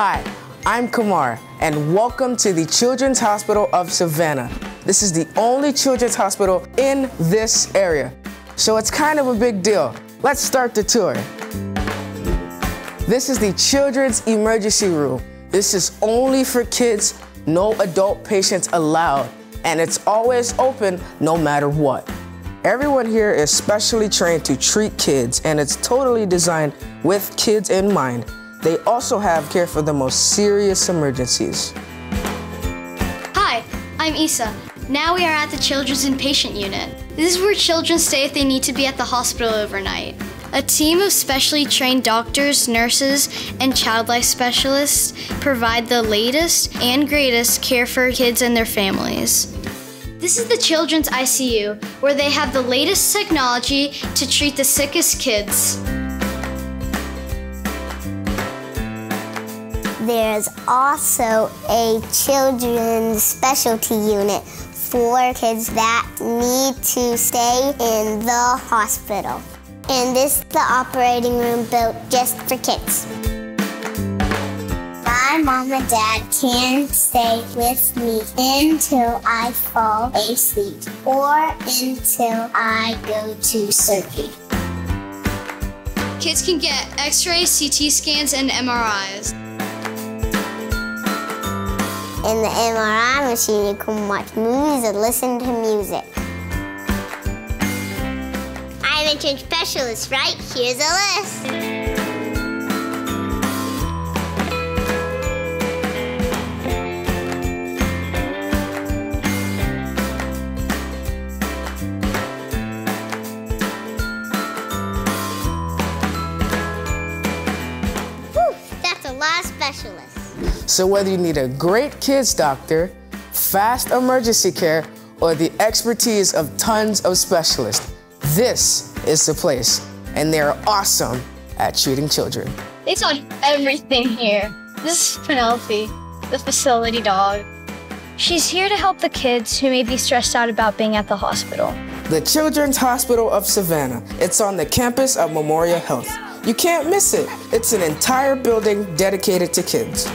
Hi, I'm Kamar, and welcome to the Children's Hospital of Savannah. This is the only children's hospital in this area, so it's kind of a big deal. Let's start the tour. This is the Children's Emergency Room. This is only for kids, no adult patients allowed, and it's always open no matter what. Everyone here is specially trained to treat kids, and it's totally designed with kids in mind. They also have care for the most serious emergencies. Hi, I'm Isa. Now we are at the Children's Inpatient Unit. This is where children stay if they need to be at the hospital overnight. A team of specially trained doctors, nurses, and child life specialists provide the latest and greatest care for kids and their families. This is the Children's ICU, where they have the latest technology to treat the sickest kids. There's also a children's specialty unit for kids that need to stay in the hospital. And this is the operating room built just for kids. My mom and dad can stay with me until I fall asleep or until I go to surgery. Kids can get x rays, CT scans, and MRIs. In the MRI machine, you can watch movies and listen to music. I'm a trained specialist, right? Here's a list. Whew, that's a lot of specialists. So, whether you need a great kids doctor, fast emergency care, or the expertise of tons of specialists, this is the place. And they're awesome at treating children. They taught everything here. This is Penelope, the facility dog. She's here to help the kids who may be stressed out about being at the hospital. The Children's Hospital of Savannah. It's on the campus of Memorial Health. You can't miss it. It's an entire building dedicated to kids.